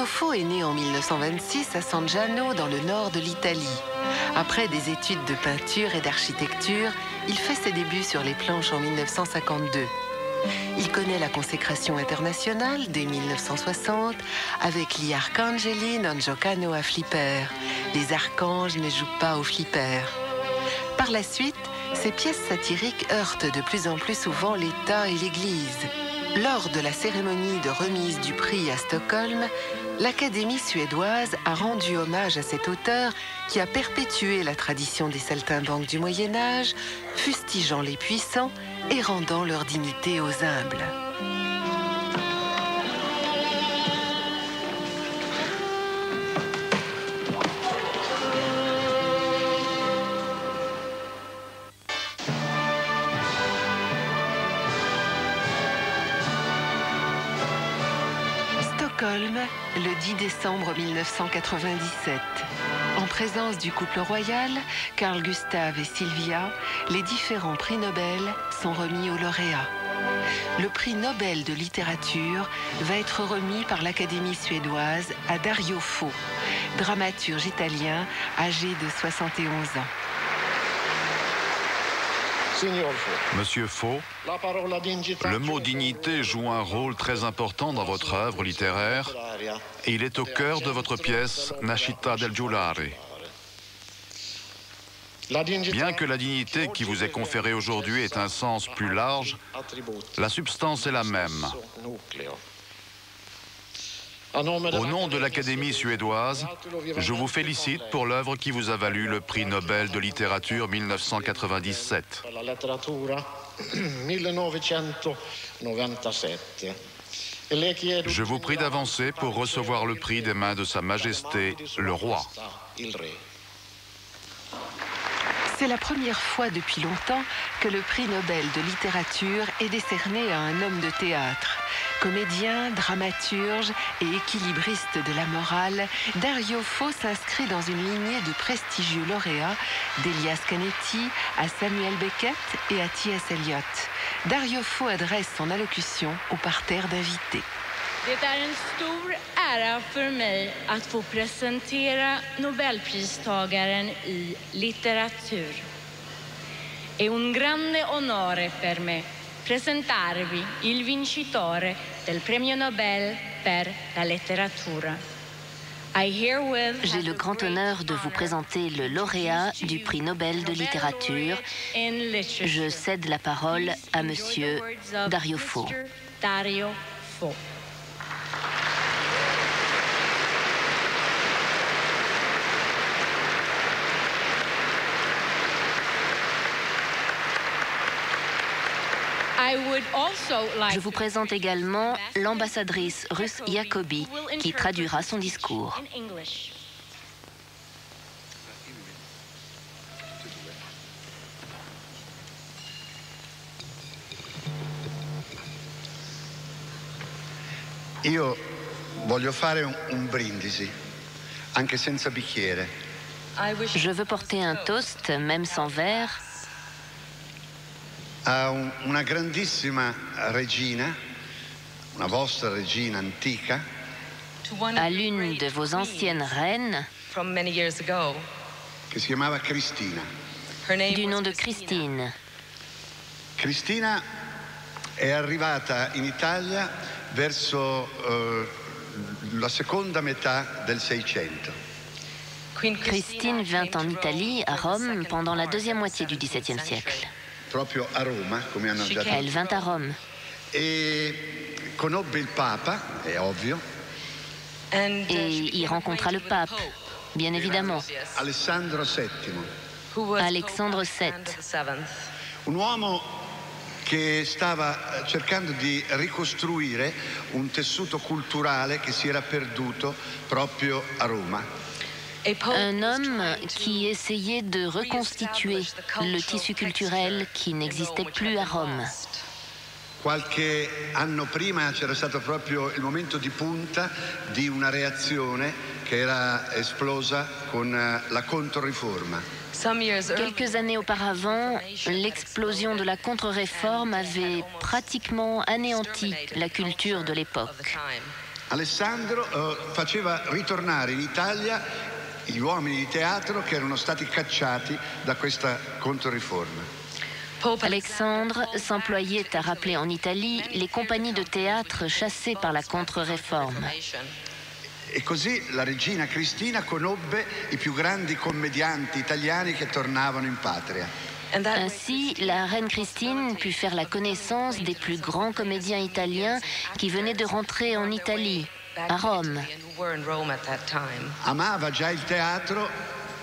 Dario Fo est né en 1926 à San Giano, dans le nord de l'Italie. Après des études de peinture et d'architecture, il fait ses débuts sur les planches en 1952. Il connaît la consécration internationale dès 1960 avec Gli Arcangeli non giocano a flipper. Les archanges ne jouent pas au flipper. Par la suite, ces pièces satiriques heurtent de plus en plus souvent l'État et l'Église. Lors de la cérémonie de remise du prix à Stockholm, l'Académie suédoise a rendu hommage à cet auteur qui a perpétué la tradition des saltimbanques du Moyen Âge, fustigeant les puissants et rendant leur dignité aux humbles. Stockholm, le 10 décembre 1997. En présence du couple royal, Carl Gustave et Sylvia, les différents prix Nobel sont remis aux lauréats. Le prix Nobel de littérature va être remis par l'Académie suédoise à Dario Fo, dramaturge italien âgé de 71 ans. Monsieur Faux, le mot dignité joue un rôle très important dans votre œuvre littéraire et il est au cœur de votre pièce Nascita del Giulare. Bien que la dignité qui vous est conférée aujourd'hui ait un sens plus large, la substance est la même. Au nom de l'Académie suédoise, je vous félicite pour l'œuvre qui vous a valu le prix Nobel de littérature 1997. Je vous prie d'avancer pour recevoir le prix des mains de Sa Majesté, le roi. C'est la première fois depuis longtemps que le prix Nobel de littérature est décerné à un homme de théâtre. Comédien, dramaturge et équilibriste de la morale, Dario Fo s'inscrit dans une lignée de prestigieux lauréats d'Elias Canetti à Samuel Beckett et à T.S. Eliot. Dario Fo adresse son allocution au parterre d'invités. Det är en stor ära för mig att få presentera Nobelpristagaren i litteratur. È un grande onore per me presentarvi il vincitore del premio Nobel per la letteratura. J'ai le grand honneur de vous présenter le lauréat du prix Nobel de littérature. Je cède la parole à Monsieur Dario Fo. Dario Fo. Je vous présente également l'ambassadrice russe Jacobi qui traduira son discours. Io voglio fare un brindisi, anche senza bicchiere. Je veux porter un toast, même sans verre, a un, una grandissima regina, una vostra regina antica, à l'une de vos anciennes reines, from many years ago. che si chiamava Cristina. Du was nom de Christina. Christine. Cristina è arrivata in Italia verso eh, la seconda metà del Seicento. Christine vint en Italie, à Rome, pendant la deuxième moitié du XVIIe siècle. Proprio a Roma, come hanno già detto. Vint Rome E conobbe il Papa, è ovvio, uh, she y rencontra le pape, bien évidemment, Alessandro VII, Alexandre VII. Un uomo che stava eh, cercando di ricostruire un tessuto culturale che si era perduto proprio a Roma. Un was homme trying to qui essayait de reconstituer le tissu culturel qui n'existait plus à Rome. Qualche anno prima c'era stato proprio il momento di punta di una reazione che era esplosa con eh, la controriforma. Some years earlier, Quelques années auparavant, l'explosion de la contre-réforme avait pratiquement anéanti la culture de l'époque. Alessandro uh, faceva ritornare in Italia gli uomini di teatro che erano stati cacciati da questa controriforma. Alexandre s'employait à rappeler en Italie les compagnies de théâtre chassées par la contre-réforme. E così la regina Cristina conobbe i più grandi commedianti italiani che tornavano in patria. Ainsi, la reine Christine put faire la connaissance des plus grands comédiens italiens qui venaient de rentrer en Italie, à Rome. Amava già il teatro,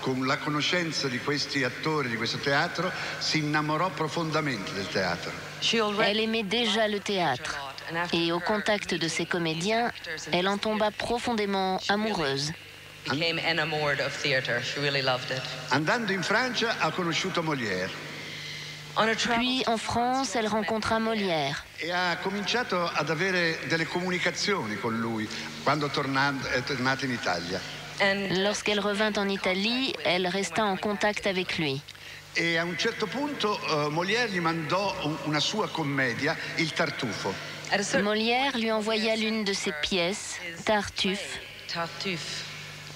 con la conoscenza di questi attori di questo teatro si innamorò profondamente del teatro. Elle aimait déjà le théâtre et au contact de ces comédiens, elle en tomba profondément amoureuse. Andando in Francia ha conosciuto Molière. Puis en France, elle rencontra Molière. Ha cominciato ad avere delle comunicazioni con lui quando è tornata in Italia. Lorsqu'elle revint en Italie, elle resta en contact avec lui. E a un certo punto uh, Molière gli mandò una sua commedia, Il Tartufo. Molière lui envoya l'une de ses pièces, Tartuffe,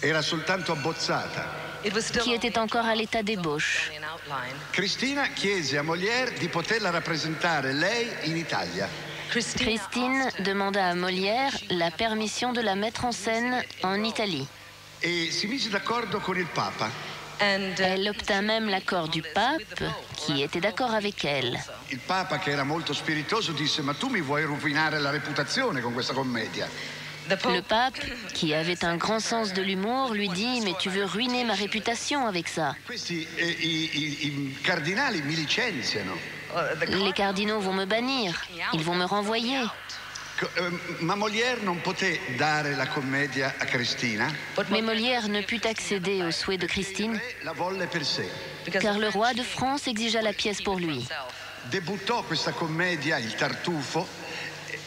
Era soltanto abbozzata. qui était encore à l'état d'ébauche. Cristina chiese a Molière di poterla rappresentare lei in Italia. Christine demanda à Molière la permission de la mettre en scène en Italie. E si mise d'accordo con il Papa. Elle obtint même l'accord du pape, qui était d'accord avec elle. Il Papa, che era molto spiritoso, disse: Ma tu mi vuoi rovinare la reputazione con questa commedia? Le pape, qui avait un grand sens de l'humour, lui dit Mais tu veux ruiner ma réputation avec ça eh, licenziano. Les cardinaux vont me bannir, ils vont me renvoyer. Eh, Ma Molière non poté dare la commedia a Cristina. Mais Molière ne put accéder au souhait de Christine, car le roi de France exigea la pièce pour lui. Debuttò questa commedia, Il Tartufo, eh,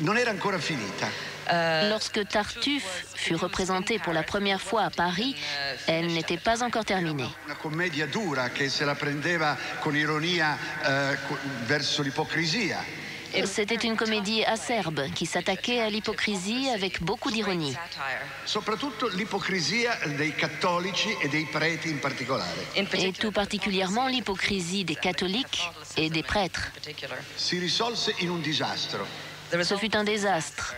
non era ancora finita. Lorsque Tartuffe fut représentée pour la première fois à Paris, elle n'était pas encore terminée. C'était une comédie acerbe qui s'attaquait à l'hypocrisie avec beaucoup d'ironie, e et tout particulièrement l'hypocrisie des catholiques et des prêtres. Ce fut un désastre.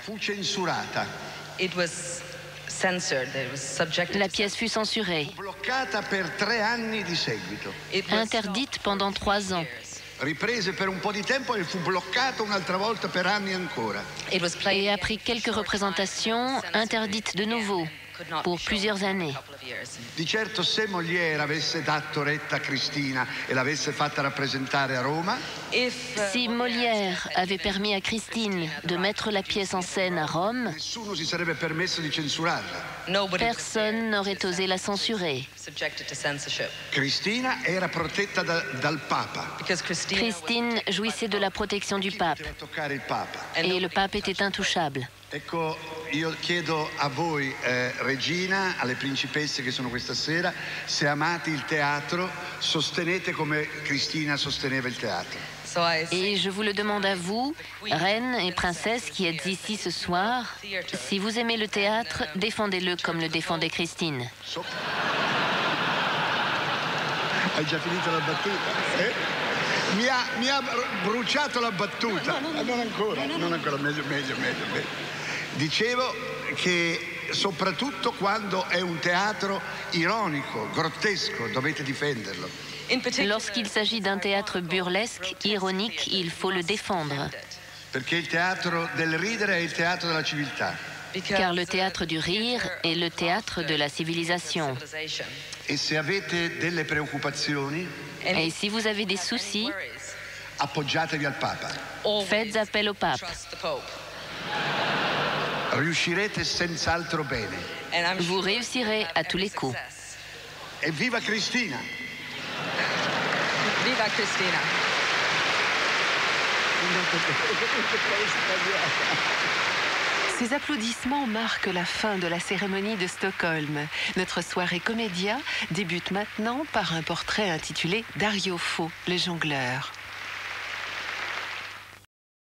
La pièce fut censurée, interdite pendant trois ans. E. Et après quelques représentations, interdite de nouveau pour plusieurs années. Di certo se Molière avesse dato retta a Cristina e l'avesse fatta rappresentare a Roma, Si Molière avait permis à Christine de mettre la pièce en scène à Rome, nessuno si sarebbe permesso di censurarla. personne n'aurait osé la censurer. Cristina era protetta da- dal Papa. Christine jouissait de la protection du pape il Papa? et le pape était intouchable. Io chiedo a voi, eh, Regina, alle principesse che sono questa sera, se amate il teatro, sostenete come Cristina sosteneva il teatro. Et je vous le demande à vous, reines et princesses qui êtes ici ce soir, si vous aimez le théâtre, défendez-le comme le défendait Christine. Hai già finito la battuta? Eh? Mi, ha, mi ha br- bruciato la battuta. Ah, Non ancora, non ancora, meglio, meglio, meglio, meglio. Dicevo che soprattutto quando è un teatro ironico, grottesco, dovete difenderlo. Lorsqu'il s'agit d'un théâtre burlesque, ironique, il faut le défendre. Perché il teatro del ridere è il teatro della civiltà. Car le théâtre du rire est le théâtre de la civilisation. E se avete delle preoccupazioni, Et si vous avez des soucis, appoggiatevi al Papa. faites appel au pape. Riuscirete senz'altro bene. Vous réussirez à tous les coups. E viva Cristina! Viva Cristina. Ces applaudissements marquent la fin de la cérémonie de Stockholm. Notre soirée comédia débute maintenant par un portrait intitulé Dario Fo, le jongleur.